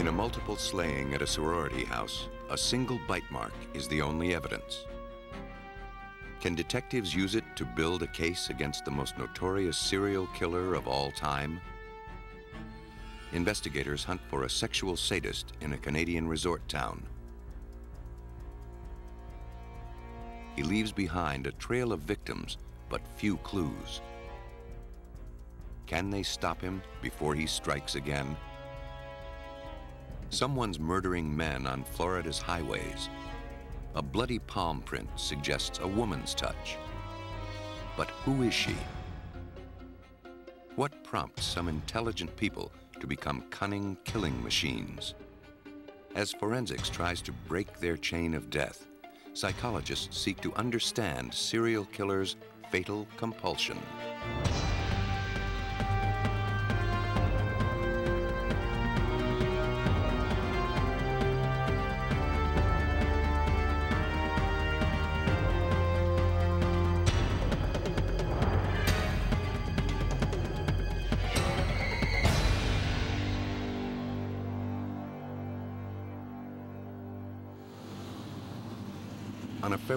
In a multiple slaying at a sorority house, a single bite mark is the only evidence. Can detectives use it to build a case against the most notorious serial killer of all time? Investigators hunt for a sexual sadist in a Canadian resort town. He leaves behind a trail of victims, but few clues. Can they stop him before he strikes again? Someone's murdering men on Florida's highways. A bloody palm print suggests a woman's touch. But who is she? What prompts some intelligent people to become cunning killing machines? As forensics tries to break their chain of death, psychologists seek to understand serial killers' fatal compulsion.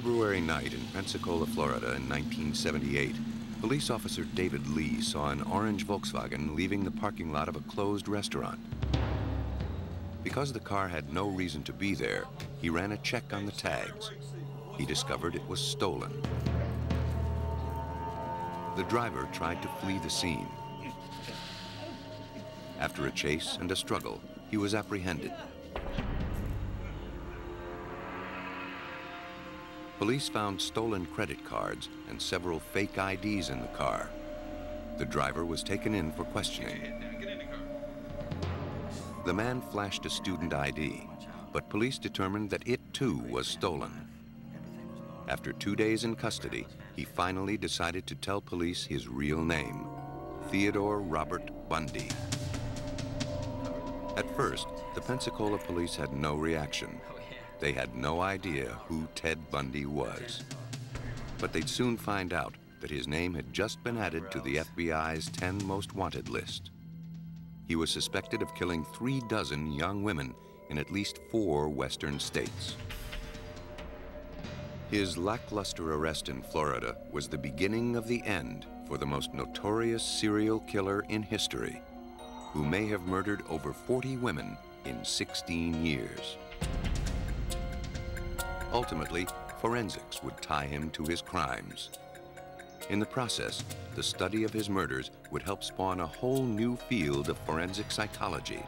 February night in Pensacola, Florida in 1978, police officer David Lee saw an orange Volkswagen leaving the parking lot of a closed restaurant. Because the car had no reason to be there, he ran a check on the tags. He discovered it was stolen. The driver tried to flee the scene. After a chase and a struggle, he was apprehended. Police found stolen credit cards and several fake IDs in the car. The driver was taken in for questioning. The man flashed a student ID, but police determined that it too was stolen. After two days in custody, he finally decided to tell police his real name, Theodore Robert Bundy. At first, the Pensacola police had no reaction. They had no idea who Ted Bundy was. But they'd soon find out that his name had just been added to the FBI's 10 most wanted list. He was suspected of killing three dozen young women in at least four western states. His lackluster arrest in Florida was the beginning of the end for the most notorious serial killer in history, who may have murdered over 40 women in 16 years. Ultimately, forensics would tie him to his crimes. In the process, the study of his murders would help spawn a whole new field of forensic psychology.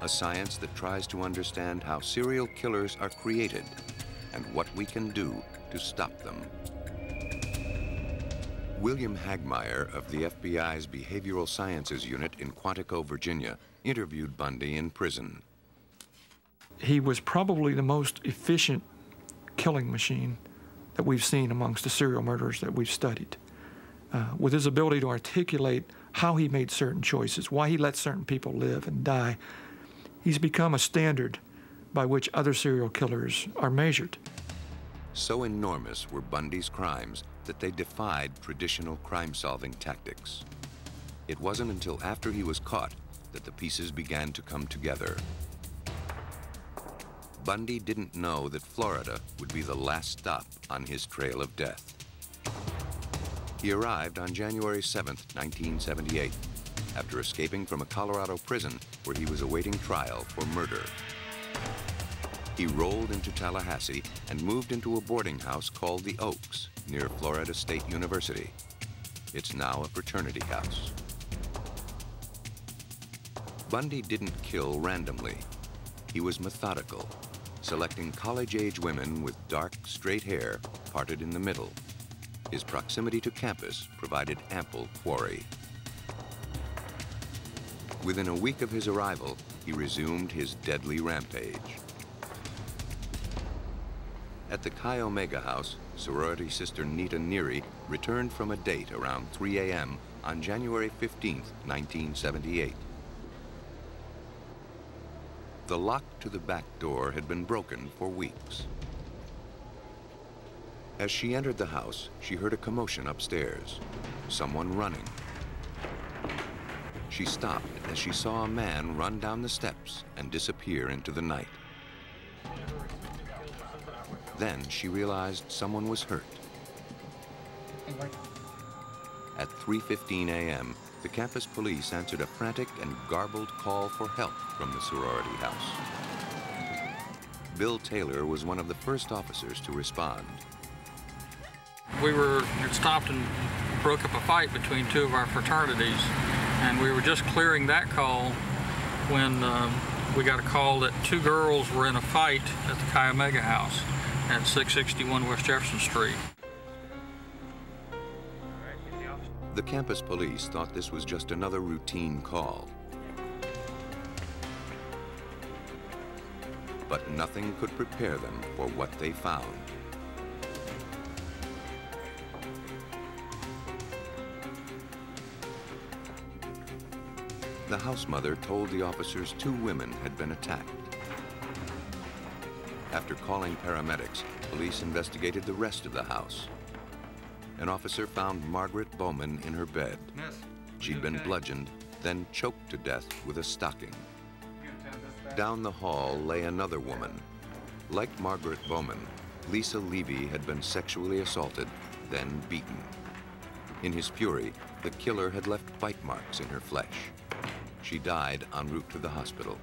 A science that tries to understand how serial killers are created and what we can do to stop them. William Hagmaier of the FBI's Behavioral Sciences Unit in Quantico, Virginia, interviewed Bundy in prison he was probably the most efficient killing machine that we've seen amongst the serial murderers that we've studied. Uh, with his ability to articulate how he made certain choices, why he let certain people live and die, he's become a standard by which other serial killers are measured. So enormous were Bundy's crimes that they defied traditional crime solving tactics. It wasn't until after he was caught that the pieces began to come together. Bundy didn't know that Florida would be the last stop on his trail of death. He arrived on January 7, 1978, after escaping from a Colorado prison where he was awaiting trial for murder. He rolled into Tallahassee and moved into a boarding house called the Oaks near Florida State University. It's now a fraternity house. Bundy didn't kill randomly. He was methodical selecting college-age women with dark, straight hair parted in the middle. His proximity to campus provided ample quarry. Within a week of his arrival, he resumed his deadly rampage. At the Chi Omega house, sorority sister Nita Neary returned from a date around 3 a.m. on January 15, 1978. The lock to the back door had been broken for weeks. As she entered the house, she heard a commotion upstairs. Someone running. She stopped as she saw a man run down the steps and disappear into the night. Then she realized someone was hurt. At 3.15 a.m., the campus police answered a frantic and garbled call for help from the sorority house. Bill Taylor was one of the first officers to respond. We were stopped and broke up a fight between two of our fraternities, and we were just clearing that call when um, we got a call that two girls were in a fight at the Chi Omega house at 661 West Jefferson Street. The campus police thought this was just another routine call. But nothing could prepare them for what they found. The house mother told the officers two women had been attacked. After calling paramedics, police investigated the rest of the house. An officer found Margaret Bowman in her bed. She'd been bludgeoned, then choked to death with a stocking. Down the hall lay another woman. Like Margaret Bowman, Lisa Levy had been sexually assaulted, then beaten. In his fury, the killer had left bite marks in her flesh. She died en route to the hospital.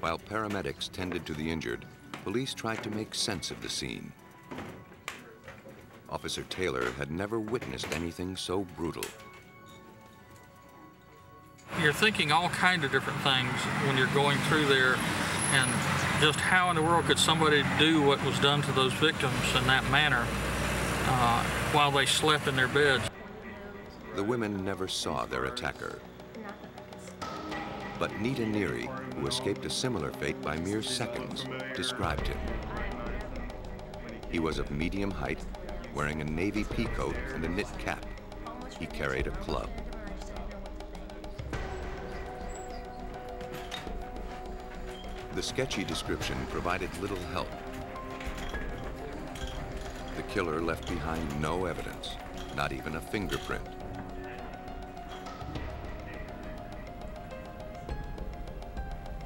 While paramedics tended to the injured, police tried to make sense of the scene. Officer Taylor had never witnessed anything so brutal. You're thinking all kind of different things when you're going through there and just how in the world could somebody do what was done to those victims in that manner uh, while they slept in their beds. The women never saw their attacker. But Nita Neary, who escaped a similar fate by mere seconds, described him. He was of medium height, wearing a navy peacoat and a knit cap. He carried a club. The sketchy description provided little help. The killer left behind no evidence, not even a fingerprint.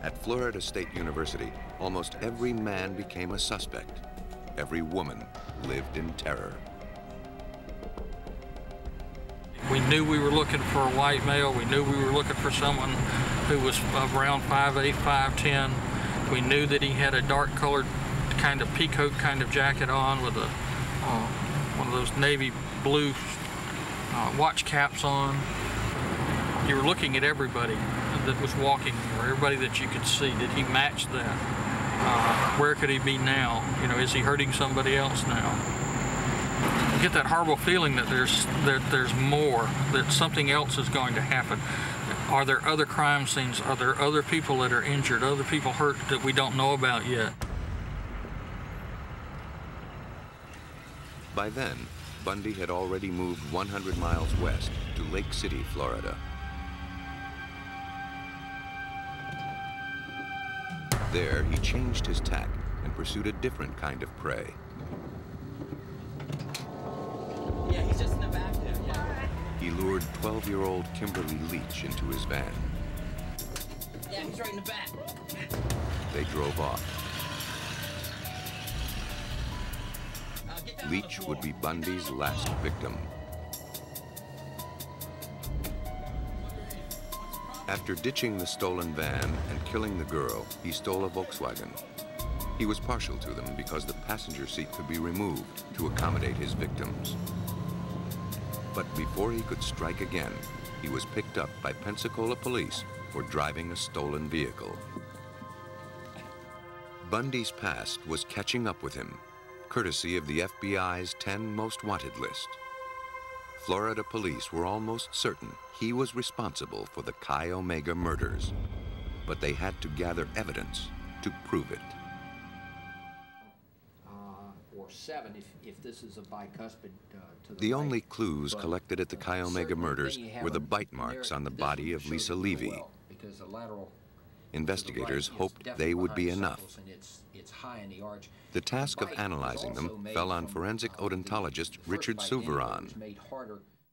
At Florida State University, almost every man became a suspect. Every woman lived in terror. We knew we were looking for a white male. We knew we were looking for someone who was around 5'8", 5'10". We knew that he had a dark colored kind of peacoat kind of jacket on with a uh, one of those navy blue uh, watch caps on. You were looking at everybody that was walking or everybody that you could see. Did he match that? Uh, where could he be now? You know, is he hurting somebody else now? You get that horrible feeling that there's that there's more, that something else is going to happen. Are there other crime scenes? Are there other people that are injured, other people hurt that we don't know about yet? By then, Bundy had already moved 100 miles west to Lake City, Florida. There, he changed his tack and pursued a different kind of prey. Yeah, he's just in the back there, yeah. He lured 12-year-old Kimberly Leach into his van. Yeah, he's right in the back. They drove off. Uh, Leach would be Bundy's last victim. After ditching the stolen van and killing the girl, he stole a Volkswagen. He was partial to them because the passenger seat could be removed to accommodate his victims. But before he could strike again, he was picked up by Pensacola police for driving a stolen vehicle. Bundy's past was catching up with him, courtesy of the FBI's 10 most wanted list. Florida police were almost certain he was responsible for the Chi Omega murders, but they had to gather evidence to prove it. uh, or seven if, if this is a bicuspid uh, to the The right. only clues But, collected at the Chi Omega murders then you have were the bite marks on the body of Lisa Levy. well, because the lateral to the Investigators right hoped they would be enough. it's- it's high in the arch. The task of analyzing them fell on forensic uh, odontologist Richard Souviron.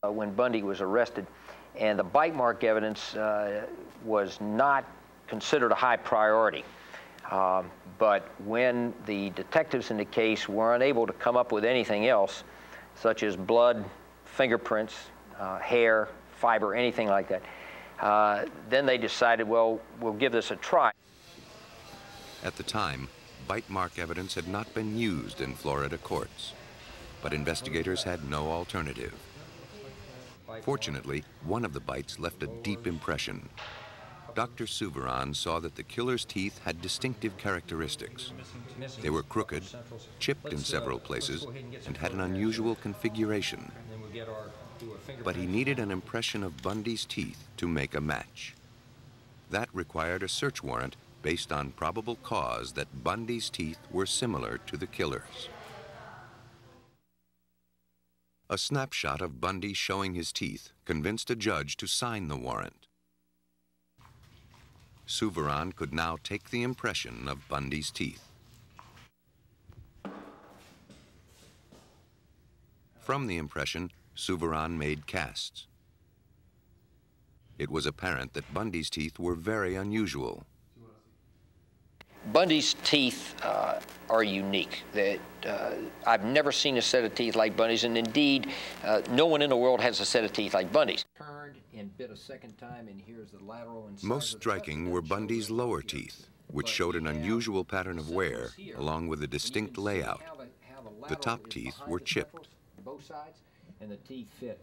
Uh, when Bundy was arrested, and the bite mark evidence uh, was not considered a high priority. Um, but when the detectives in the case were unable to come up with anything else, such as blood, fingerprints, uh, hair, fiber, anything like that, uh, then they decided, well, we'll give this a try. At the time, bite mark evidence had not been used in Florida courts, but investigators had no alternative. Fortunately, one of the bites left a deep impression. Dr. Souviron saw that the killer's teeth had distinctive characteristics. They were crooked, chipped in several places, and had an unusual configuration. But he needed an impression of Bundy's teeth to make a match. That required a search warrant based on probable cause that Bundy's teeth were similar to the killer's. A snapshot of Bundy showing his teeth convinced a judge to sign the warrant. Souviron could now take the impression of Bundy's teeth. From the impression, Souviron made casts. It was apparent that Bundy's teeth were very unusual. Bundy's teeth uh, are unique. That uh, I've never seen a set of teeth like Bundy's, and indeed, uh, no one in the world has a set of teeth like Bundy's. Turned and bit a second time, and here's the lateral incisor. Most striking were Bundy's lower teeth, which showed an unusual pattern of wear, along with a distinct layout. The top teeth were chipped. Both sides, and the teeth fit.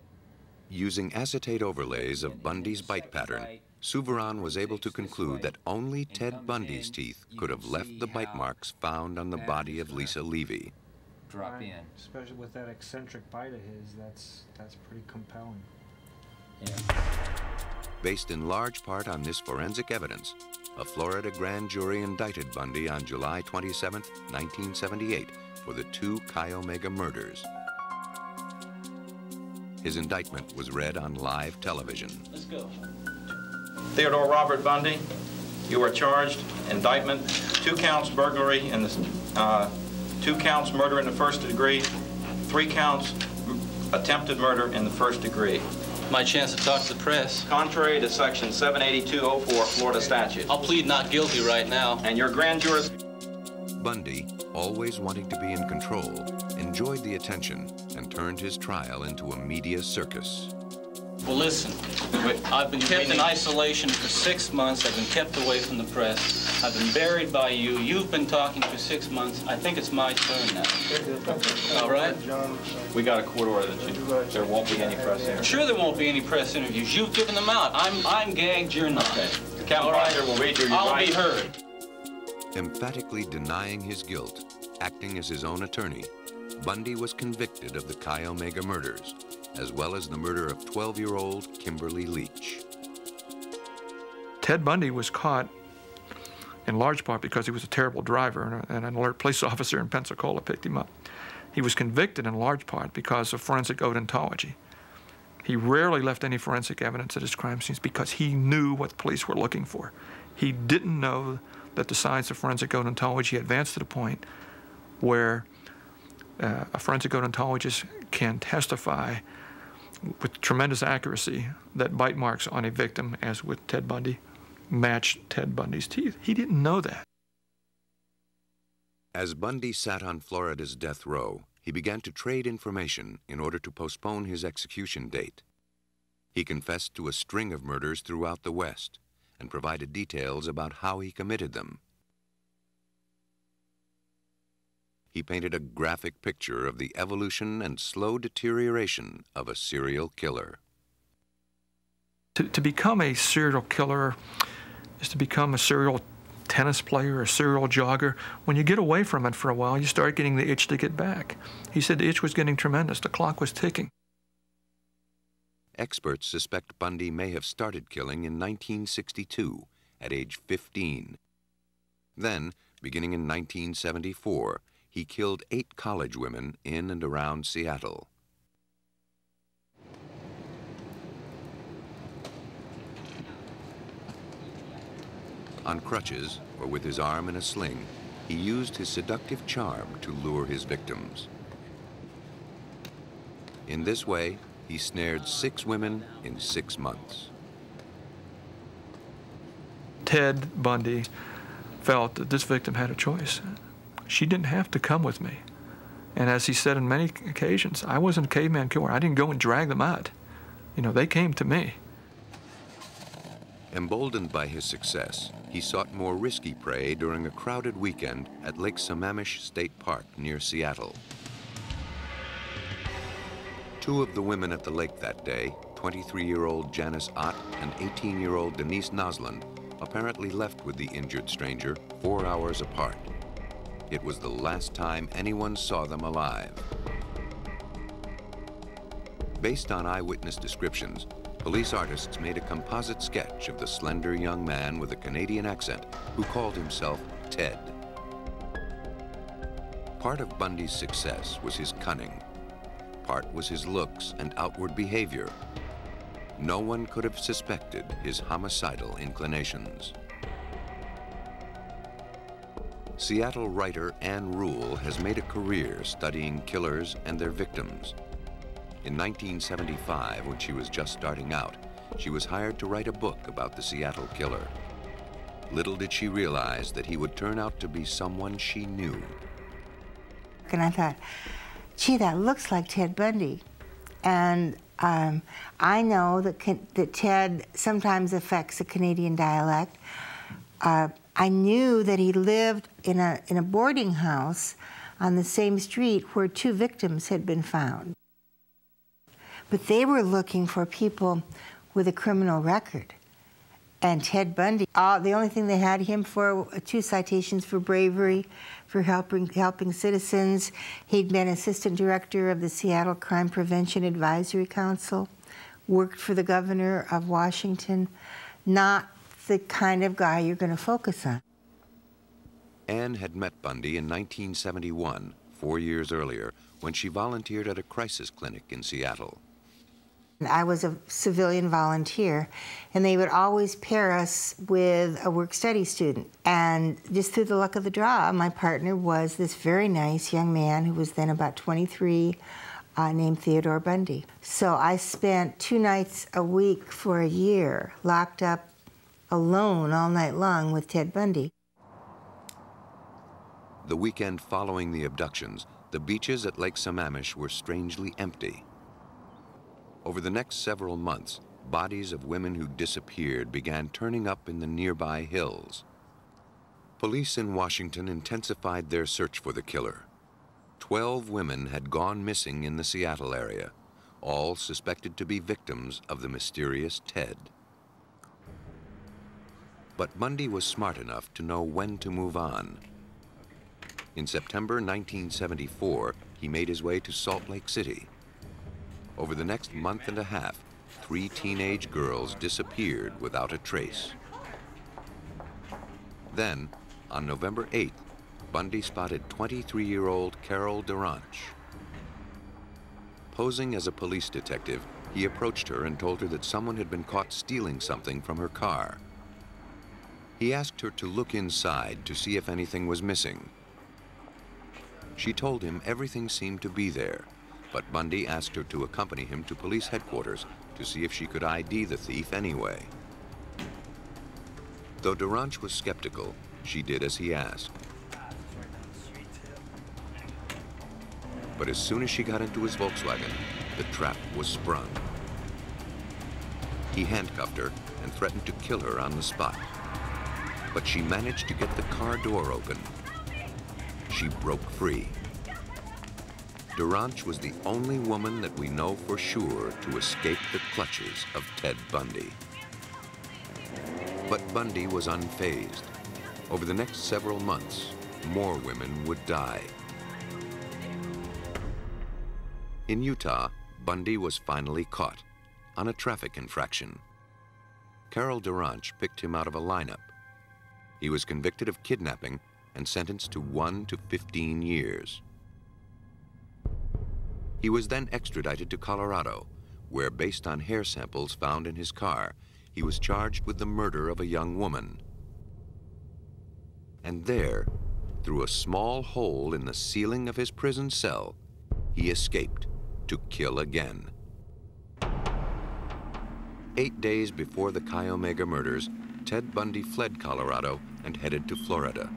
Using acetate overlays of Bundy's bite pattern, Souviron was able to conclude that only Ted Bundy's teeth could have left the bite marks found on the body of Lisa Levy. Drop in. Especially with that eccentric bite of his, that's that's pretty compelling. Yeah. Based in large part on this forensic evidence, a Florida grand jury indicted Bundy on July 27, 1978, for the two Chi Omega murders. His indictment was read on live television. Let's go. Theodore Robert Bundy, you are charged, indictment, two counts burglary and the, uh, two counts murder in the first degree, three counts attempted murder in the first degree. My chance to talk to the press. Contrary to section 78204 Florida statute. I'll plead not guilty right now. And your grand jury. Bundy, always wanting to be in control, enjoyed the attention and turned his trial into a media circus. Well, listen, I've been kept in isolation for six months. I've been kept away from the press. I've been buried by you. You've been talking for six months. I think it's my turn now. All right? We got a court order that you, there won't be any press here. Sure there won't be any press interviews. You've given them out. I'm, I'm gagged, you're not. Okay. The count All right. prosecutor will read you your I'll right. be heard. Emphatically denying his guilt, acting as his own attorney, Bundy was convicted of the Chi Omega murders, as well as the murder of 12-year-old Kimberly Leach. Ted Bundy was caught in large part because he was a terrible driver and, and an alert police officer in Pensacola picked him up. He was convicted in large part because of forensic odontology. He rarely left any forensic evidence at his crime scenes because he knew what the police were looking for. He didn't know that the science of forensic odontology advanced to the point where uh, a forensic odontologist can testify with tremendous accuracy that bite marks on a victim, as with Ted Bundy, matched Ted Bundy's teeth. He didn't know that. As Bundy sat on Florida's death row, he began to trade information in order to postpone his execution date. He confessed to a string of murders throughout the West and provided details about how he committed them. He painted a graphic picture of the evolution and slow deterioration of a serial killer. To, to become a serial killer is to become a serial tennis player, a serial jogger. When you get away from it for a while, you start getting the itch to get back. He said the itch was getting tremendous. The clock was ticking. Experts suspect Bundy may have started killing in 1962 at age 15. Then, beginning in 1974, he killed eight college women in and around Seattle. On crutches, or with his arm in a sling, he used his seductive charm to lure his victims. In this way, he snared six women in six months. Ted Bundy felt that this victim had a choice. She didn't have to come with me. And as he said on many occasions, I wasn't a caveman killer. I didn't go and drag them out. You know, they came to me. Emboldened by his success, he sought more risky prey during a crowded weekend at Lake Sammamish State Park near Seattle. Two of the women at the lake that day, 23-year-old Janice Ott and 18-year-old Denise Naslund, apparently left with the injured stranger four hours apart. It was the last time anyone saw them alive. Based on eyewitness descriptions, police artists made a composite sketch of the slender young man with a Canadian accent who called himself Ted. Part of Bundy's success was his cunning. Part was his looks and outward behavior. No one could have suspected his homicidal inclinations. Seattle writer Ann Rule has made a career studying killers and their victims. In 1975, when she was just starting out, she was hired to write a book about the Seattle killer. Little did she realize that he would turn out to be someone she knew. And I thought, gee, that looks like Ted Bundy. And um, I know that, that Ted sometimes affects a Canadian dialect. Uh, I knew that he lived in a, in a boarding house on the same street where two victims had been found. But they were looking for people with a criminal record. And Ted Bundy, the only thing they had him for uh, two citations for bravery, for helping, helping citizens. He'd been assistant director of the Seattle Crime Prevention Advisory Council, worked for the governor of Washington. Not the kind of guy you're going to focus on. Ann had met Bundy in 1971, four years earlier, when she volunteered at a crisis clinic in Seattle. I was a civilian volunteer, and they would always pair us with a work study student. And just through the luck of the draw, my partner was this very nice young man who was then about 23, uh, named Theodore Bundy. So I spent two nights a week for a year locked up alone all night long with Ted Bundy. The weekend following the abductions, the beaches at Lake Sammamish were strangely empty. Over the next several months, bodies of women who disappeared began turning up in the nearby hills. Police in Washington intensified their search for the killer. Twelve women had gone missing in the Seattle area, all suspected to be victims of the mysterious Ted. But Bundy was smart enough to know when to move on. In September 1974, he made his way to Salt Lake City. Over the next month and a half, three teenage girls disappeared without a trace. Then, on November 8th, Bundy spotted 23-year-old Carol DaRonch. Posing as a police detective, he approached her and told her that someone had been caught stealing something from her car. He asked her to look inside to see if anything was missing. She told him everything seemed to be there, but Bundy asked her to accompany him to police headquarters to see if she could ID the thief anyway. Though DaRonch was skeptical, she did as he asked. But as soon as she got into his Volkswagen, the trap was sprung. He handcuffed her and threatened to kill her on the spot but she managed to get the car door open. She broke free. DaRonch was the only woman that we know for sure to escape the clutches of Ted Bundy. But Bundy was unfazed. Over the next several months, more women would die. In Utah, Bundy was finally caught on a traffic infraction. Carol DaRonch picked him out of a lineup he was convicted of kidnapping and sentenced to 1 to 15 years. He was then extradited to Colorado, where, based on hair samples found in his car, he was charged with the murder of a young woman. And there, through a small hole in the ceiling of his prison cell, he escaped to kill again. Eight days before the Chi Omega murders, Ted Bundy fled Colorado and headed to Florida.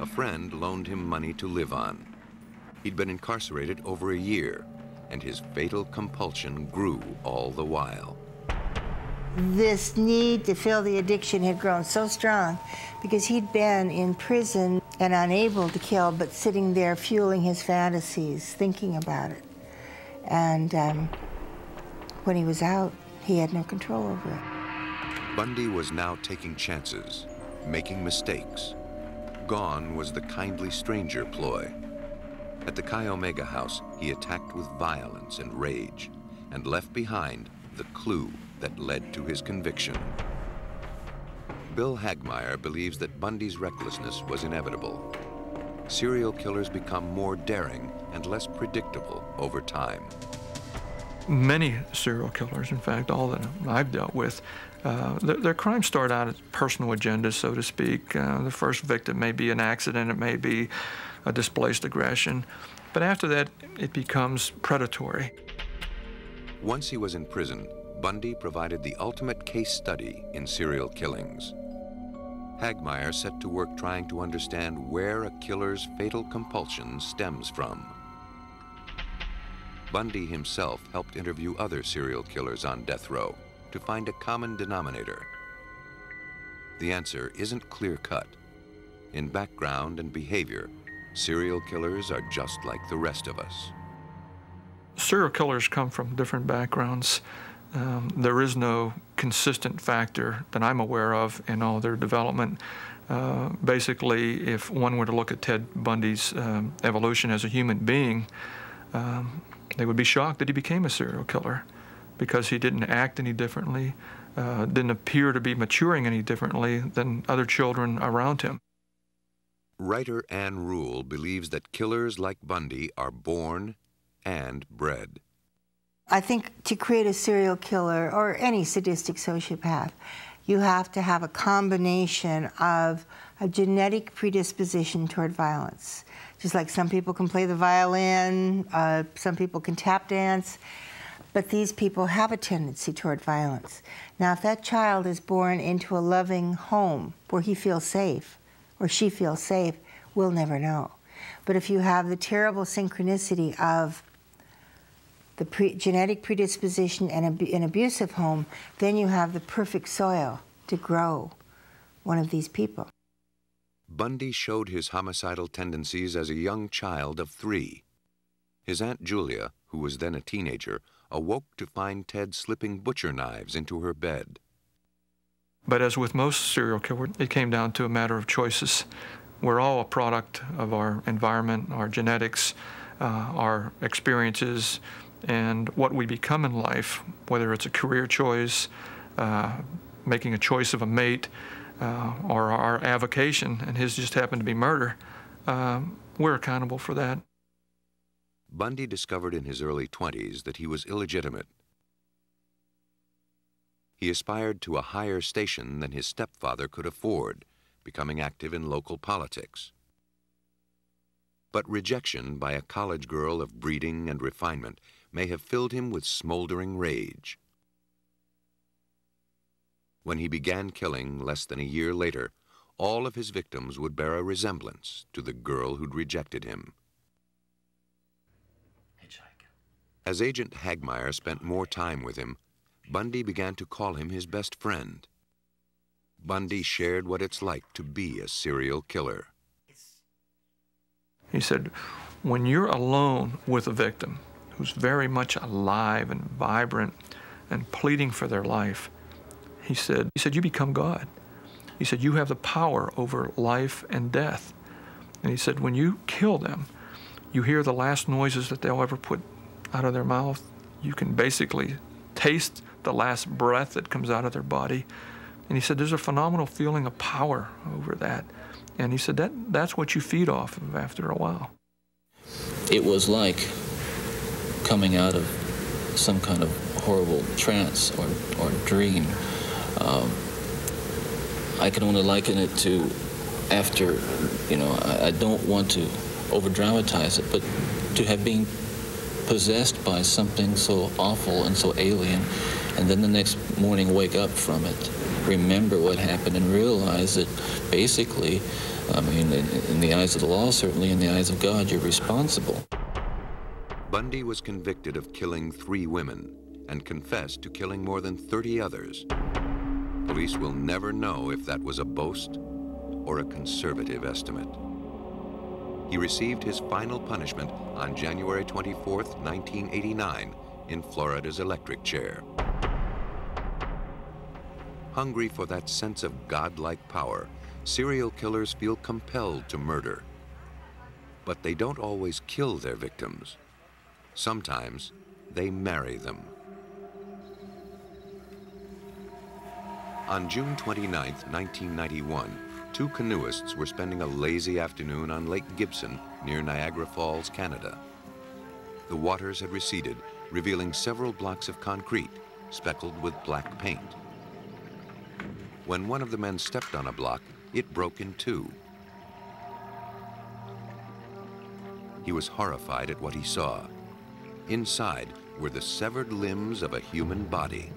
A friend loaned him money to live on. He'd been incarcerated over a year, and his fatal compulsion grew all the while. This need to fill the addiction had grown so strong because he'd been in prison and unable to kill, but sitting there fueling his fantasies, thinking about it. And um, when he was out, he had no control over it. Bundy was now taking chances, making mistakes. Gone was the kindly stranger ploy. At the Chi Omega house, he attacked with violence and rage and left behind the clue that led to his conviction. Bill Hagmaier believes that Bundy's recklessness was inevitable. Serial killers become more daring and less predictable over time. Many serial killers, in fact, all that I've dealt with, uh, their, their, crimes start out as personal agendas, so to speak. Uh, the first victim may be an accident, it may be a displaced aggression, but after that, it becomes predatory. Once he was in prison, Bundy provided the ultimate case study in serial killings. Hagmaier set to work trying to understand where a killer's fatal compulsion stems from. Bundy himself helped interview other serial killers on death row to find a common denominator. The answer isn't clear-cut. In background and behavior, serial killers are just like the rest of us. Serial killers come from different backgrounds. Um, there is no consistent factor that I'm aware of in all their development. Uh, basically, if one were to look at Ted Bundy's um, evolution as a human being, um, they would be shocked that he became a serial killer because he didn't act any differently, uh, didn't appear to be maturing any differently than other children around him. Writer Ann Rule believes that killers like Bundy are born and bred. I think to create a serial killer or any sadistic sociopath, you have to have a combination of a genetic predisposition toward violence. Just like some people can play the violin, uh, some people can tap dance, but these people have a tendency toward violence. Now, if that child is born into a loving home where he feels safe or she feels safe, we'll never know. But if you have the terrible synchronicity of the pre genetic predisposition and an abusive home, then you have the perfect soil to grow one of these people. Bundy showed his homicidal tendencies as a young child of three. His Aunt Julia, who was then a teenager, awoke to find Ted slipping butcher knives into her bed. But as with most serial killers, it came down to a matter of choices. We're all a product of our environment, our genetics, uh, our experiences, and what we become in life, whether it's a career choice, uh, making a choice of a mate, uh, or our avocation, and his just happened to be murder, uh, we're accountable for that. Bundy discovered in his early 20s that he was illegitimate. He aspired to a higher station than his stepfather could afford, becoming active in local politics. But rejection by a college girl of breeding and refinement may have filled him with smoldering rage. When he began killing less than a year later, all of his victims would bear a resemblance to the girl who'd rejected him. As Agent Hagmaier spent more time with him, Bundy began to call him his best friend. Bundy shared what it's like to be a serial killer. He said, when you're alone with a victim, who's very much alive and vibrant and pleading for their life. He said, he said, you become God. He said, you have the power over life and death. And he said, when you kill them, you hear the last noises that they'll ever put out of their mouth. You can basically taste the last breath that comes out of their body. And he said, there's a phenomenal feeling of power over that. And he said, that, that's what you feed off of after a while. It was like coming out of some kind of horrible trance or, or dream. Um, I can only liken it to after, you know, I, I don't want to over dramatize it, but to have been possessed by something so awful and so alien, and then the next morning wake up from it, remember what happened, and realize that basically, I mean, in, the eyes of the law, certainly in the eyes of God, you're responsible. Bundy was convicted of killing three women and confessed to killing more than 30 others. Police will never know if that was a boast or a conservative estimate. He received his final punishment on January 24, 1989, in Florida's electric chair. Hungry for that sense of godlike power, serial killers feel compelled to murder. But they don't always kill their victims. Sometimes they marry them. On June 29, 1991, two canoeists were spending a lazy afternoon on Lake Gibson near Niagara Falls, Canada. The waters had receded, revealing several blocks of concrete speckled with black paint. When one of the men stepped on a block, it broke in two. He was horrified at what he saw. Inside were the severed limbs of a human body.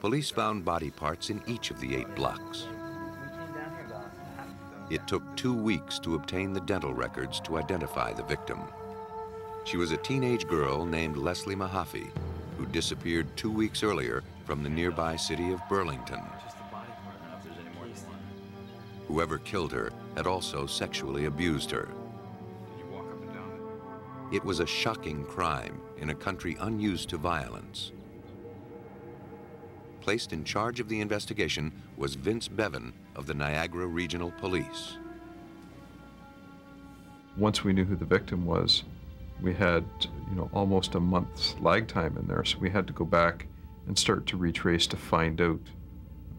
Police found body parts in each of the eight blocks. It took two weeks to obtain the dental records to identify the victim. She was a teenage girl named Leslie Mahaffy, who disappeared two weeks earlier from the nearby city of Burlington. Whoever killed her had also sexually abused her. It was a shocking crime in a country unused to violence placed in charge of the investigation was Vince Bevan of the Niagara Regional Police. Once we knew who the victim was, we had, you know, almost a month's lag time in there, so we had to go back and start to retrace to find out,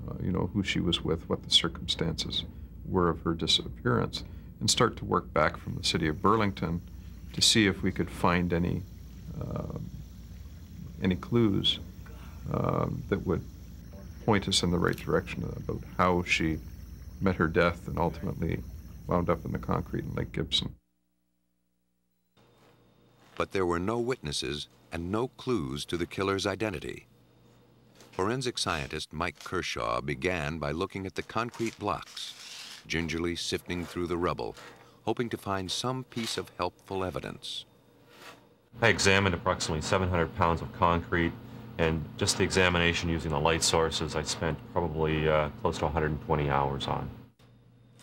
uh, you know, who she was with, what the circumstances were of her disappearance, and start to work back from the city of Burlington to see if we could find any uh, any clues um, that would point us in the right direction about how she met her death and ultimately wound up in the concrete in Lake Gibson. But there were no witnesses and no clues to the killer's identity. Forensic scientist Mike Kershaw began by looking at the concrete blocks, gingerly sifting through the rubble, hoping to find some piece of helpful evidence. I examined approximately 700 pounds of concrete and just the examination using the light sources, I spent probably uh, close to 120 hours on.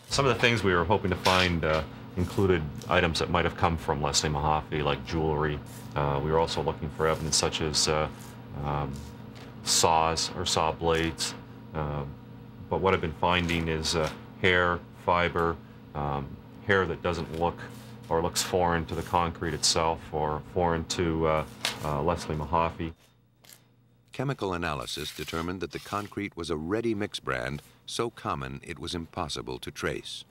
Some of the things we were hoping to find uh, included items that might have come from Leslie Mahaffy, like jewelry. Uh, we were also looking for evidence such as uh, um, saws or saw blades. Um, but what I've been finding is uh, hair, fiber, um, hair that doesn't look or looks foreign to the concrete itself or foreign to uh, Leslie Mahaffy. Chemical analysis determined that the concrete was a ready mix brand so common it was impossible to trace.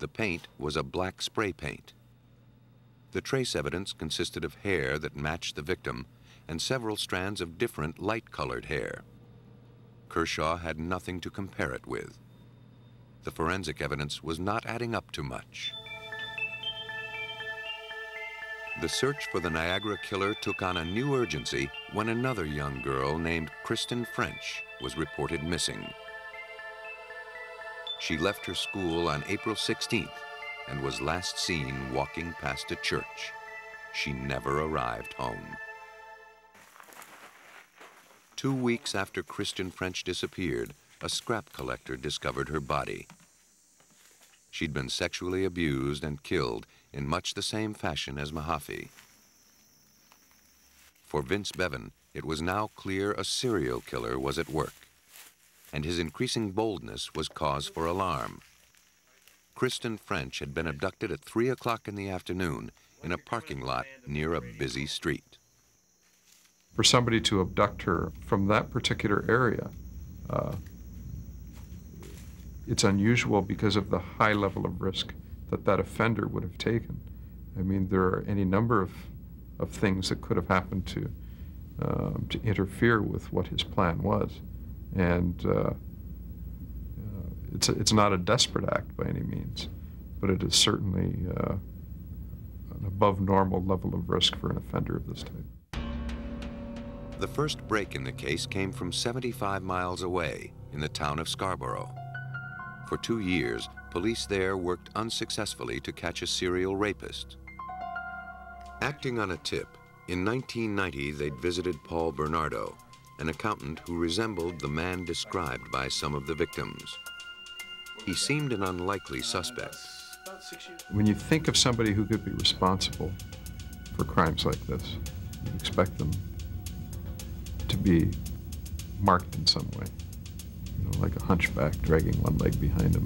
The paint was a black spray paint. The trace evidence consisted of hair that matched the victim and several strands of different light-colored hair. Kershaw had nothing to compare it with. The forensic evidence was not adding up to much. The search for the Niagara killer took on a new urgency when another young girl named Kristen French was reported missing. She left her school on April 16th and was last seen walking past a church. She never arrived home. Two weeks after Kristen French disappeared, a scrap collector discovered her body. She'd been sexually abused and killed in much the same fashion as Mahaffy. For Vince Bevan, it was now clear a serial killer was at work, and his increasing boldness was cause for alarm. Kristen French had been abducted at 3 o'clock in the afternoon in a parking lot near a busy street. For somebody to abduct her from that particular area, uh, it's unusual because of the high level of risk that that offender would have taken. I mean, there are any number of, of things that could have happened to, um, to interfere with what his plan was. And uh, uh, it's, it's not a desperate act by any means, but it is certainly uh, an above normal level of risk for an offender of this type. The first break in the case came from 75 miles away in the town of Scarborough. For two years, police there worked unsuccessfully to catch a serial rapist. Acting on a tip, in 1990 they'd visited Paul Bernardo, an accountant who resembled the man described by some of the victims. He seemed an unlikely suspect. When you think of somebody who could be responsible for crimes like this, you expect them to be marked in some way, you know, like a hunchback dragging one leg behind him.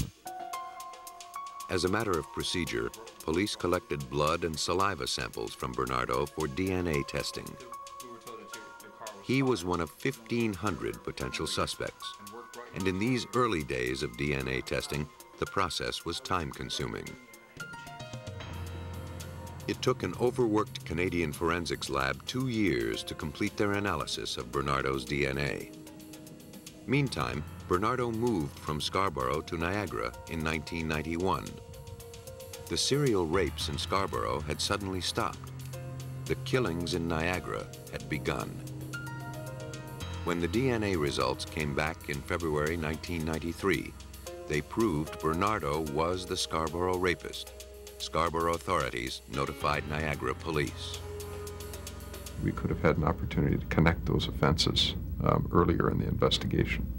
As a matter of procedure, police collected blood and saliva samples from Bernardo for DNA testing. He was one of 1,500 potential suspects, and in these early days of DNA testing, the process was time-consuming. It took an overworked Canadian forensics lab two years to complete their analysis of Bernardo's DNA. Meantime, Bernardo moved from Scarborough to Niagara in 1991. The serial rapes in Scarborough had suddenly stopped. The killings in Niagara had begun. When the DNA results came back in February 1993, they proved Bernardo was the Scarborough rapist. Scarborough authorities notified Niagara police. We could have had an opportunity to connect those offenses um, earlier in the investigation.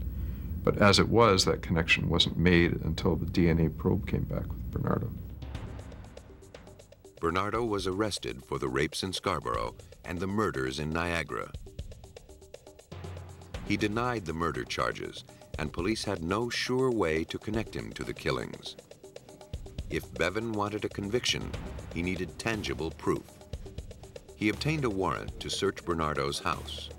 But as it was, that connection wasn't made until the DNA probe came back with Bernardo. Bernardo was arrested for the rapes in Scarborough and the murders in Niagara. He denied the murder charges, and police had no sure way to connect him to the killings. If Bevan wanted a conviction, he needed tangible proof. He obtained a warrant to search Bernardo's house.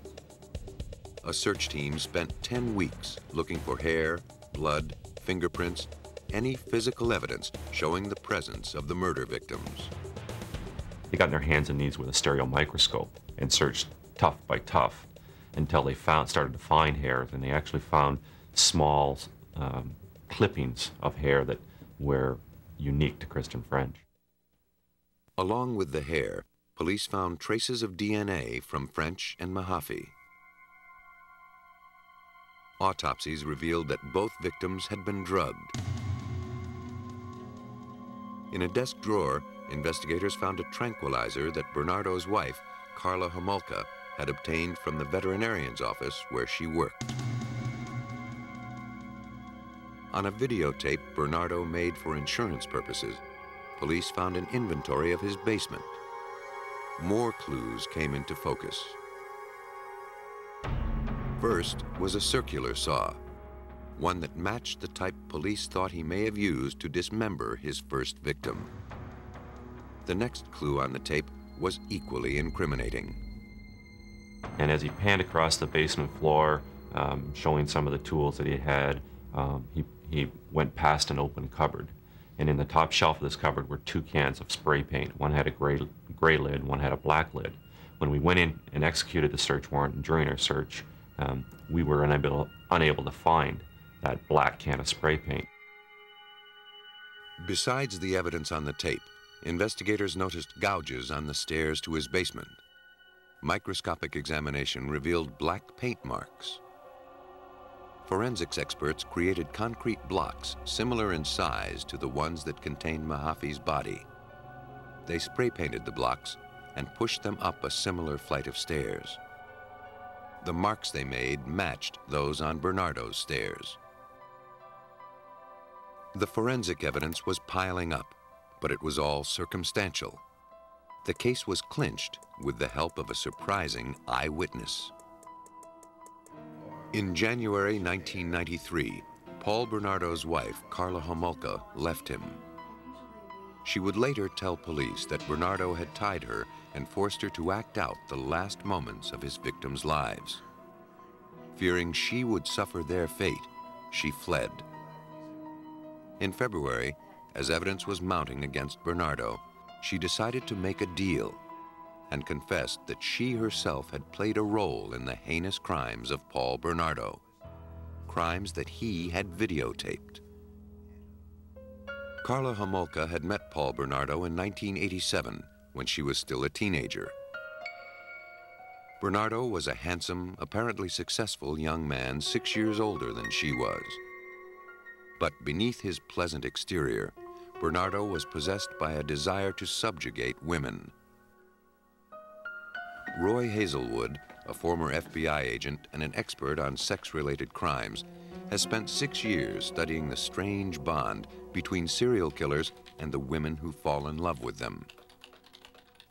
A search team spent 10 weeks looking for hair, blood, fingerprints, any physical evidence showing the presence of the murder victims. They got in their hands and knees with a stereo microscope and searched tuft by tuft until they found started to find hair. And they actually found small um, clippings of hair that were unique to Kristen French. Along with the hair, police found traces of DNA from French and Mahaffy. Autopsies revealed that both victims had been drugged. In a desk drawer, investigators found a tranquilizer that Bernardo's wife, Karla Homolka, had obtained from the veterinarian's office where she worked. On a videotape Bernardo made for insurance purposes, police found an inventory of his basement. More clues came into focus. First was a circular saw, one that matched the type police thought he may have used to dismember his first victim. The next clue on the tape was equally incriminating. And as he panned across the basement floor, um, showing some of the tools that he had, um, he, he went past an open cupboard. And in the top shelf of this cupboard were two cans of spray paint. One had a gray, gray lid, one had a black lid. When we went in and executed the search warrant during our search, um, we were unable, unable to find that black can of spray paint. Besides the evidence on the tape, investigators noticed gouges on the stairs to his basement. Microscopic examination revealed black paint marks. Forensics experts created concrete blocks similar in size to the ones that contained Mahaffy's body. They spray painted the blocks and pushed them up a similar flight of stairs. The marks they made matched those on Bernardo's stairs. The forensic evidence was piling up, but it was all circumstantial. The case was clinched with the help of a surprising eyewitness. In January 1993, Paul Bernardo's wife, Karla Homolka, left him. She would later tell police that Bernardo had tied her and forced her to act out the last moments of his victims' lives. Fearing she would suffer their fate, she fled. In February, as evidence was mounting against Bernardo, she decided to make a deal and confessed that she herself had played a role in the heinous crimes of Paul Bernardo, crimes that he had videotaped. Karla Homolka had met Paul Bernardo in 1987 when she was still a teenager. Bernardo was a handsome, apparently successful young man six years older than she was. But beneath his pleasant exterior, Bernardo was possessed by a desire to subjugate women. Roy Hazelwood, a former FBI agent and an expert on sex-related crimes, has spent six years studying the strange bond between serial killers and the women who fall in love with them.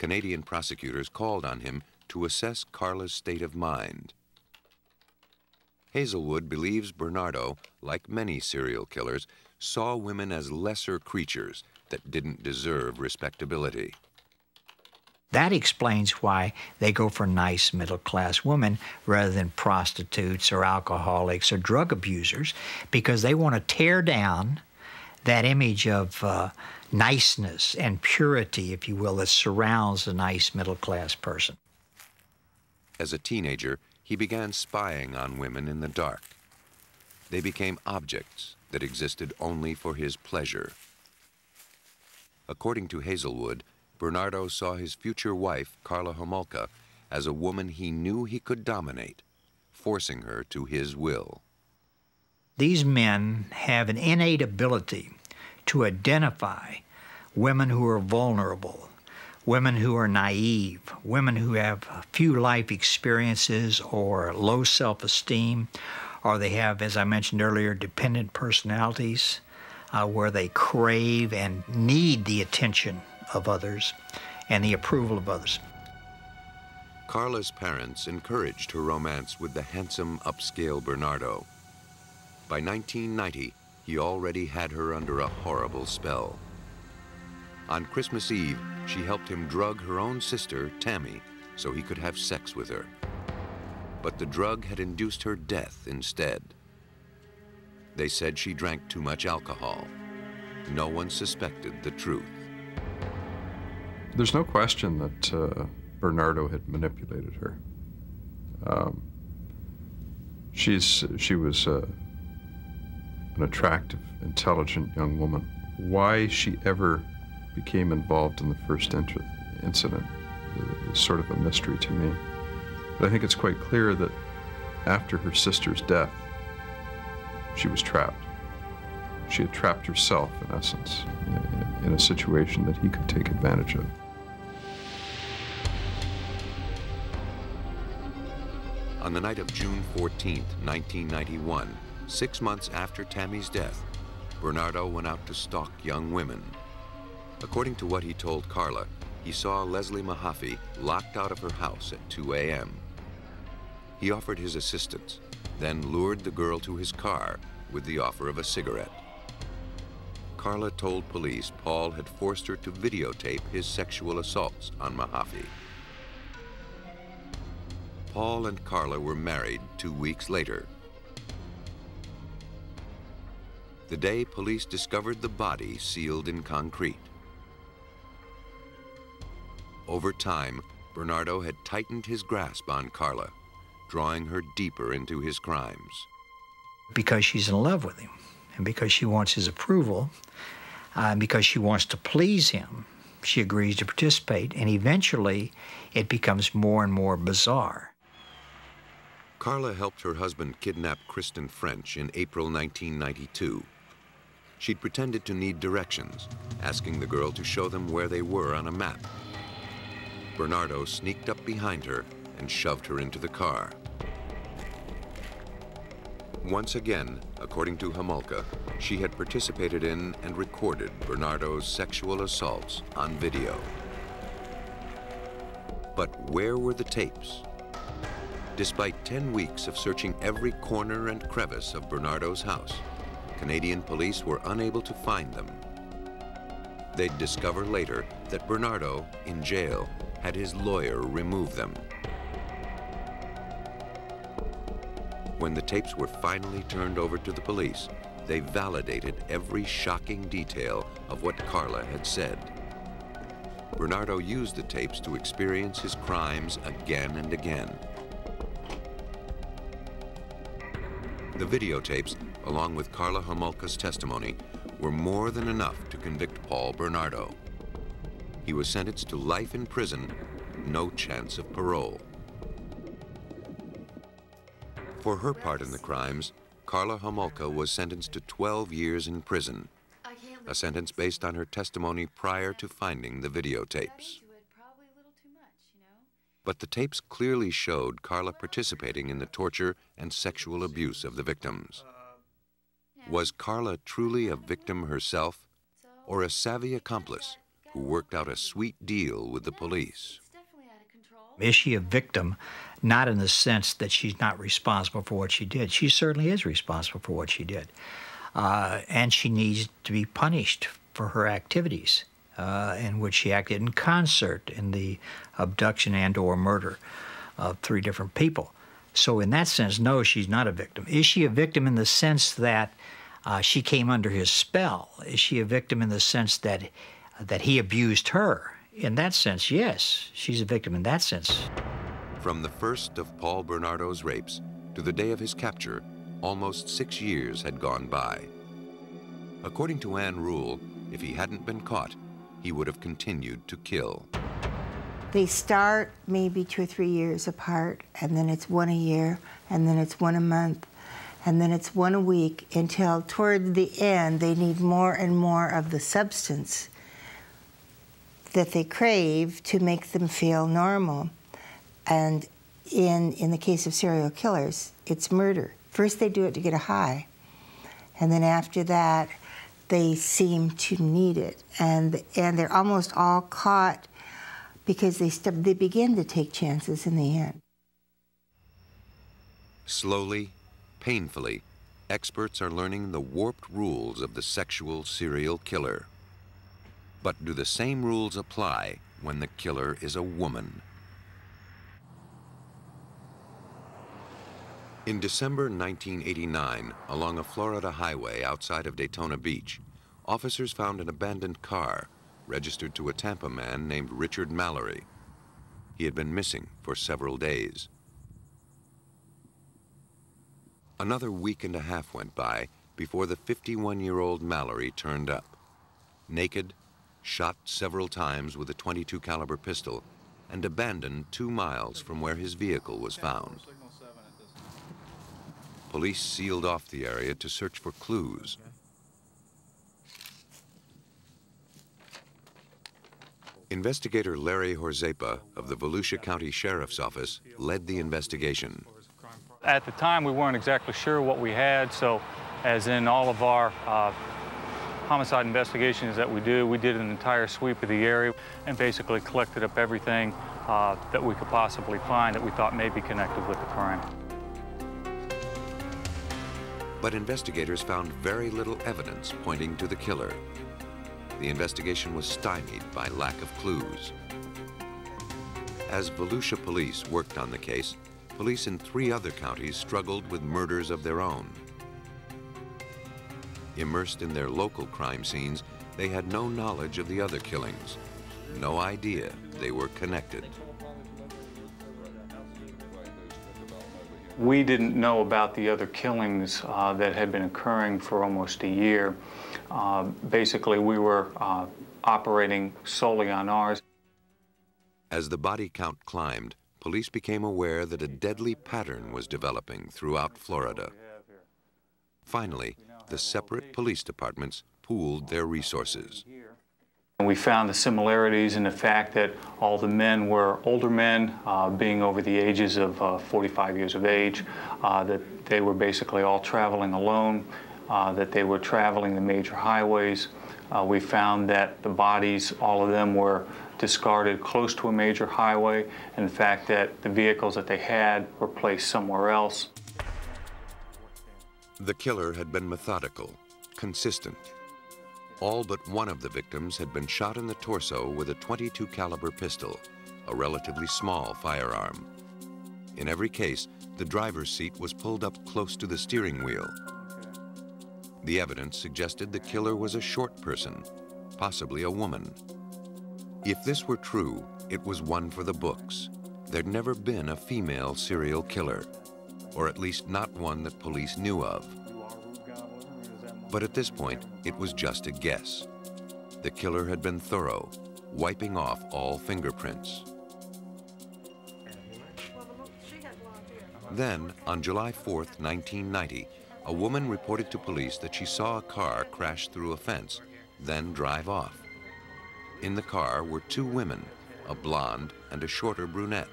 Canadian prosecutors called on him to assess Karla's state of mind. Hazelwood believes Bernardo, like many serial killers, saw women as lesser creatures that didn't deserve respectability. That explains why they go for nice middle class women rather than prostitutes or alcoholics or drug abusers, because they want to tear down that image of uh, niceness and purity, if you will, that surrounds a nice middle class person. As a teenager, he began spying on women in the dark. They became objects that existed only for his pleasure. According to Hazelwood, Bernardo saw his future wife, Karla Homolka, as a woman he knew he could dominate, forcing her to his will. These men have an innate ability to identify women who are vulnerable, women who are naive, women who have few life experiences or low self esteem, or they have, as I mentioned earlier, dependent personalities uh, where they crave and need the attention of others and the approval of others. Karla's parents encouraged her romance with the handsome, upscale Bernardo. By 1990, he already had her under a horrible spell. On Christmas Eve, she helped him drug her own sister, Tammy, so he could have sex with her. But the drug had induced her death instead. They said she drank too much alcohol. No one suspected the truth. There's no question that uh, Bernardo had manipulated her. Um, she's she was uh, an attractive, intelligent young woman. Why she ever became involved in the first incident is sort of a mystery to me. But I think it's quite clear that after her sister's death, she was trapped. She had trapped herself, in essence, in a situation that he could take advantage of. On the night of June 14, 1991, six months after Tammy's death, Bernardo went out to stalk young women. According to what he told Karla, he saw Leslie Mahaffy locked out of her house at 2 a.m. He offered his assistance, then lured the girl to his car with the offer of a cigarette. Karla told police Paul had forced her to videotape his sexual assaults on Mahaffy. Paul and Karla were married two weeks later. The day police discovered the body sealed in concrete. Over time, Bernardo had tightened his grasp on Karla, drawing her deeper into his crimes. Because she's in love with him, and because she wants his approval, uh, because she wants to please him, she agrees to participate, and eventually it becomes more and more bizarre. Karla helped her husband kidnap Kristen French in April 1992. She'd pretended to need directions, asking the girl to show them where they were on a map. Bernardo sneaked up behind her and shoved her into the car. Once again, according to Homolka, she had participated in and recorded Bernardo's sexual assaults on video. But where were the tapes? Despite 10 weeks of searching every corner and crevice of Bernardo's house, Canadian police were unable to find them. They'd discover later that Bernardo, in jail, had his lawyer remove them. When the tapes were finally turned over to the police, they validated every shocking detail of what Karla had said. Bernardo used the tapes to experience his crimes again and again. The videotapes, along with Karla Homolka's testimony, were more than enough to convict Paul Bernardo. He was sentenced to life in prison, no chance of parole. For her part in the crimes, Karla Homolka was sentenced to 12 years in prison, a sentence based on her testimony prior to finding the videotapes. But the tapes clearly showed Karla participating in the torture and sexual abuse of the victims. Was Karla truly a victim herself, or a savvy accomplice who worked out a sweet deal with the police? Is she a victim? Not in the sense that she's not responsible for what she did. She certainly is responsible for what she did. Uh, and she needs to be punished for her activities uh, in which she acted in concert in the abduction and or murder of three different people. So in that sense, no, she's not a victim. Is she a victim in the sense that uh, she came under his spell? Is she a victim in the sense that that he abused her? In that sense, yes, she's a victim in that sense. From the first of Paul Bernardo's rapes to the day of his capture, almost six years had gone by. According to Ann Rule, if he hadn't been caught, he would have continued to kill. They start maybe two or three years apart, and then it's one a year, and then it's one a month, and then it's one a week until toward the end they need more and more of the substance that they crave to make them feel normal. And in, in the case of serial killers, it's murder. First, they do it to get a high, and then after that, they seem to need it. And, and they're almost all caught because they, st- they begin to take chances in the end. Slowly, painfully, experts are learning the warped rules of the sexual serial killer. But do the same rules apply when the killer is a woman? In December 1989, along a Florida highway outside of Daytona Beach, officers found an abandoned car registered to a Tampa man named Richard Mallory. He had been missing for several days. Another week and a half went by before the 51-year-old Mallory turned up. Naked, shot several times with a 22 caliber pistol, and abandoned two miles from where his vehicle was found. Police sealed off the area to search for clues. Investigator Larry Horzepa of the Volusia County Sheriff's Office led the investigation. At the time, we weren't exactly sure what we had, so as in all of our uh, homicide investigations that we do, we did an entire sweep of the area and basically collected up everything uh, that we could possibly find that we thought may be connected with the crime. But investigators found very little evidence pointing to the killer. The investigation was stymied by lack of clues. As Volusia police worked on the case, police in three other counties struggled with murders of their own. Immersed in their local crime scenes, they had no knowledge of the other killings, no idea they were connected. We didn't know about the other killings uh, that had been occurring for almost a year. Uh, basically, we were uh, operating solely on ours. As the body count climbed, police became aware that a deadly pattern was developing throughout Florida. Finally, the separate police departments pooled their resources. And we found the similarities in the fact that all the men were older men, uh, being over the ages of uh, 45 years of age, uh, that they were basically all traveling alone, uh, that they were traveling the major highways. Uh, we found that the bodies, all of them were discarded close to a major highway, and the fact that the vehicles that they had were placed somewhere else. The killer had been methodical, consistent, all but one of the victims had been shot in the torso with a 22 caliber pistol, a relatively small firearm. In every case, the driver's seat was pulled up close to the steering wheel. The evidence suggested the killer was a short person, possibly a woman. If this were true, it was one for the books. There'd never been a female serial killer. or at least not one that police knew of. But at this point, it was just a guess. The killer had been thorough, wiping off all fingerprints. Then, on July 4, 1990, a woman reported to police that she saw a car crash through a fence, then drive off. In the car were two women, a blonde and a shorter brunette.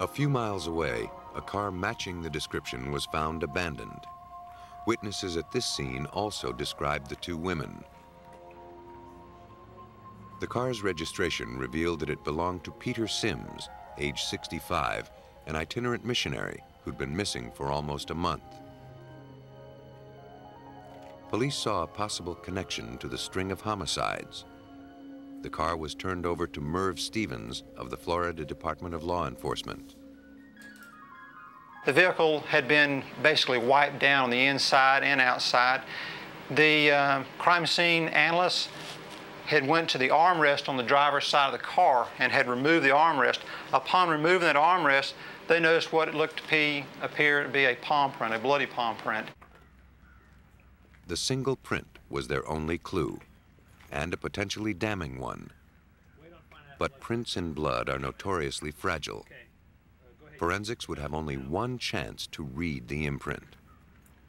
A few miles away, a car matching the description was found abandoned. Witnesses at this scene also described the two women. The car's registration revealed that it belonged to Peter Sims, age 65, an itinerant missionary who'd been missing for almost a month. Police saw a possible connection to the string of homicides. The car was turned over to Merv Stevens of the Florida Department of Law Enforcement. The vehicle had been basically wiped down on the inside and outside. The uh, crime scene analysts had went to the armrest on the driver's side of the car and had removed the armrest. Upon removing that armrest, they noticed what it looked to be, appear to be a palm print, a bloody palm print. The single print was their only clue, and a potentially damning one. But prints in blood are notoriously fragile. Forensics would have only one chance to read the imprint.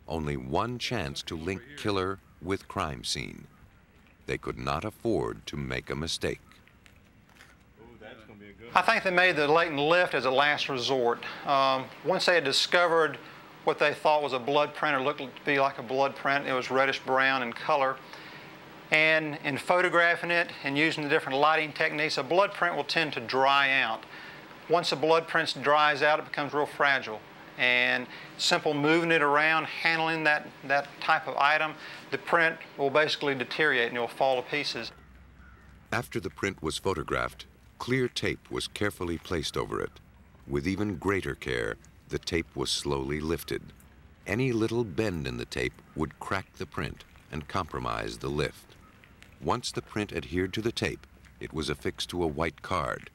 Only one chance to link killer with crime scene. They could not afford to make a mistake. I think they made the latent lift as a last resort. Um, once they had discovered what they thought was a blood print or looked to be like a blood print, it was reddish brown in color. And in photographing it and using the different lighting techniques, a blood print will tend to dry out. Once a blood print dries out, it becomes real fragile. And simple moving it around, handling that, that type of item, the print will basically deteriorate and it will fall to pieces. After the print was photographed, clear tape was carefully placed over it. With even greater care, the tape was slowly lifted. Any little bend in the tape would crack the print and compromise the lift. Once the print adhered to the tape, it was affixed to a white card.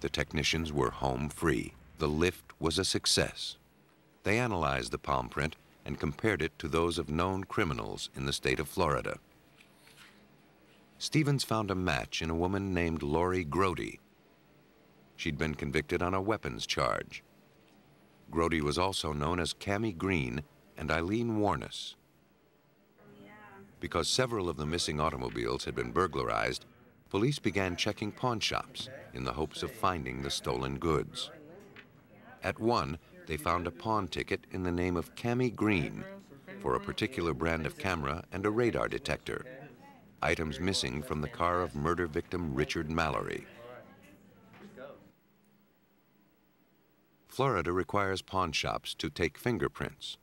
The technicians were home free. The lift was a success. They analyzed the palm print and compared it to those of known criminals in the state of Florida. Stevens found a match in a woman named Lori Grody. She'd been convicted on a weapons charge. Grody was also known as Cammy Green and Aileen Wuornos. Because several of the missing automobiles had been burglarized, police began checking pawn shops in the hopes of finding the stolen goods. At one, they found a pawn ticket in the name of Cami Green for a particular brand of camera and a radar detector, items missing from the car of murder victim Richard Mallory. Florida requires pawn shops to take fingerprints.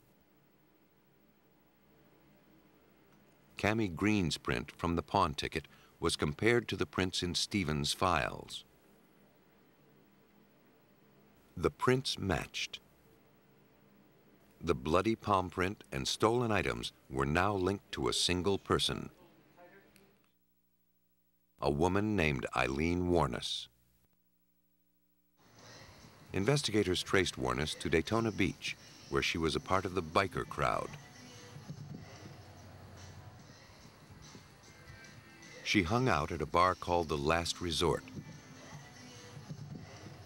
Cami Green's print from the pawn ticket was compared to the prints in Stevens' files. The prints matched. The bloody palm print and stolen items were now linked to a single person, a woman named Aileen Wuornos. Investigators traced Wuornos to Daytona Beach, where she was a part of the biker crowd. She hung out at a bar called the Last Resort,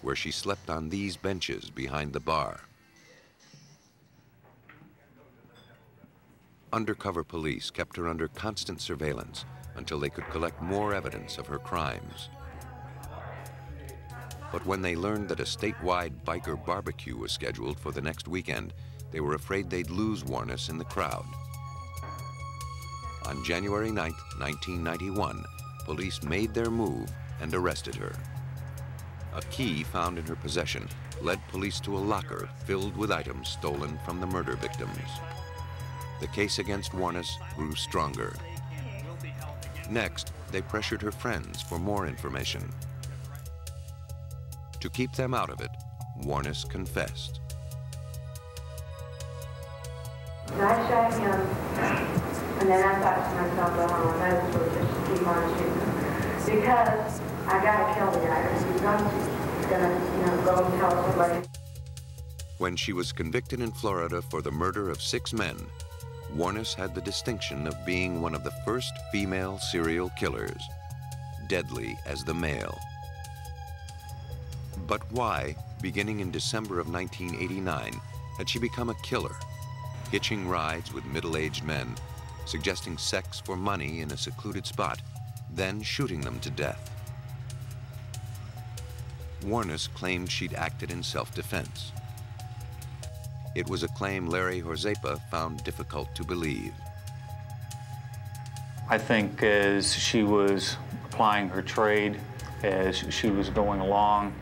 where she slept on these benches behind the bar. Undercover police kept her under constant surveillance until they could collect more evidence of her crimes. But when they learned that a statewide biker barbecue was scheduled for the next weekend, they were afraid they'd lose Wuornos in the crowd. On January 9, 1991, police made their move and arrested her. A key found in her possession led police to a locker filled with items stolen from the murder victims. The case against Wuornos grew stronger. Next, they pressured her friends for more information. To keep them out of it, Wuornos confessed. I shot him, and then I thought to myself, well, I as well just keep on shooting. Because I gotta kill the guy, he's gonna, you know, go and tell somebody. When she was convicted in Florida for the murder of six men, Wuornos had the distinction of being one of the first female serial killers, deadly as the male. But why, beginning in December of 1989, had she become a killer, hitching rides with middle-aged men, suggesting sex for money in a secluded spot, then shooting them to death? Wuornos claimed she'd acted in self-defense. It was a claim Larry Horzepa found difficult to believe. I think as she was applying her trade, as she was going along,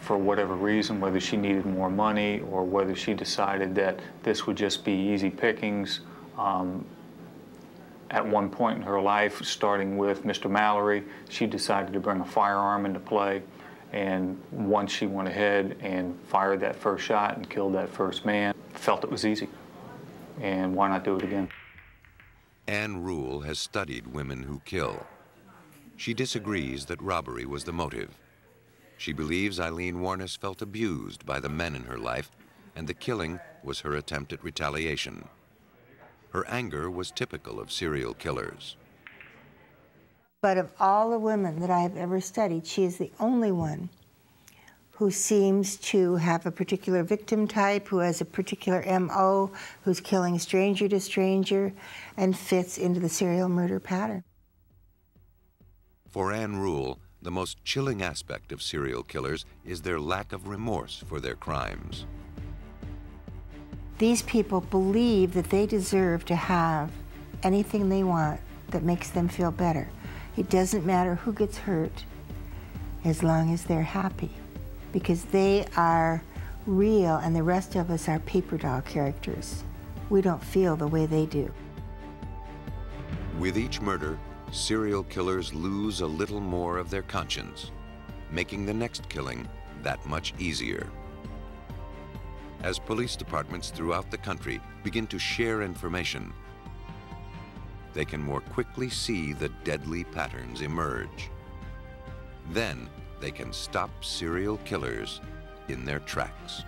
for whatever reason, whether she needed more money or whether she decided that this would just be easy pickings, um, at one point in her life, starting with Mr. Mallory, she decided to bring a firearm into play. And once she went ahead and fired that first shot and killed that first man, felt it was easy. And why not do it again? Ann Rule has studied women who kill. She disagrees that robbery was the motive. She believes Aileen Wuornos felt abused by the men in her life, and the killing was her attempt at retaliation. Her anger was typical of serial killers. But of all the women that I have ever studied, she is the only one who seems to have a particular victim type, who has a particular MO, who's killing stranger to stranger, and fits into the serial murder pattern. For Ann Rule, the most chilling aspect of serial killers is their lack of remorse for their crimes. These people believe that they deserve to have anything they want that makes them feel better. It doesn't matter who gets hurt as long as they're happy because they are real and the rest of us are paper doll characters. We don't feel the way they do. With each murder, serial killers lose a little more of their conscience, making the next killing that much easier as police departments throughout the country begin to share information, they can more quickly see the deadly patterns emerge. Then they can stop serial killers in their tracks.